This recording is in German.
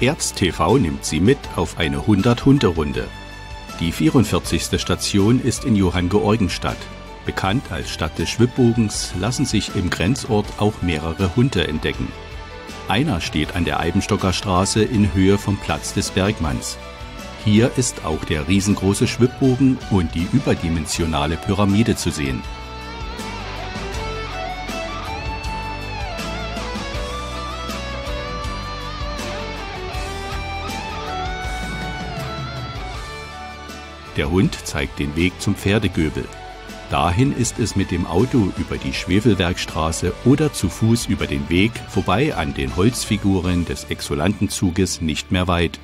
ErzTV nimmt Sie mit auf eine 100-Hunde-Runde. Die 44. Station ist in Johanngeorgenstadt. Bekannt als Stadt des Schwibbogens lassen sich im Grenzort auch mehrere Hunde entdecken. Einer steht an der Eibenstocker Straße in Höhe vom Platz des Bergmanns. Hier ist auch der riesengroße Schwibbogen und die überdimensionale Pyramide zu sehen. Der Hund zeigt den Weg zum Pferdegöbel. Dahin ist es mit dem Auto über die Schwefelwerkstraße oder zu Fuß über den Weg vorbei an den Holzfiguren des Exulantenzuges nicht mehr weit.